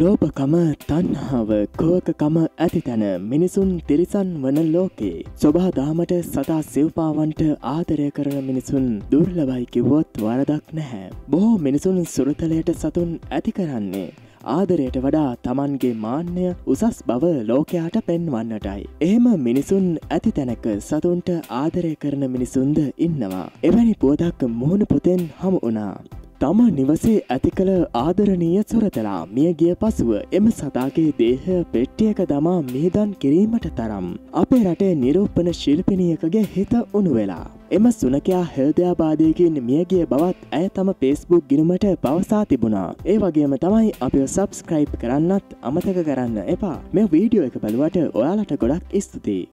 ලෝභකම තන්හාාව කෝකකම ඇති තැන මිනිසුන් තිරිසන් වන ලෝකේ. ස්වභාදාමට සතා සිව්පාවන්ට ආදරය කරන මිනිසුන් දුර්ලබයි කිව්වොත් වරදක් නැහැ. බොහෝ මිනිසුන් සුරතලයට සතුන් ඇති කරන්නේ. ආදරයට වඩා තමන්ගේ මාන්‍ය උසස් බව ලෝකයාට පෙන්වන්නටයි. එහෙම මිනිසුන් ඇති තැනක සතුන්ට ආදරය කරන මිනිසුන්ද ඉන්නවා. එවැනි පුවදක් මුහුණ පොතෙන් හමු වනා. තම නිවසේ ඇති කළ ආදරණීය සුරතලා මිය ගිය පසුව එම සතාගේ දේහය පෙට්ටියක දමා මේදන් කිරීමට තරම්. අපේ රටේ නිරූපණ ශිල්පිනියකගේ හිත උනු වෙලා. එම සුනකයා හෙල්දයාබාදයකින් මියගිය බවත් ඇය තම පේස්බුක් ගිනුමට පවසා තිබුණා. ඒ වගේම තමයි අපි සබස්ක්‍රයිබ් කරන්නත් අමතක කරන්න එපා මේ වීඩියෝ එක බලුවට ඔයාලට ගොඩක් ස්තුතියි.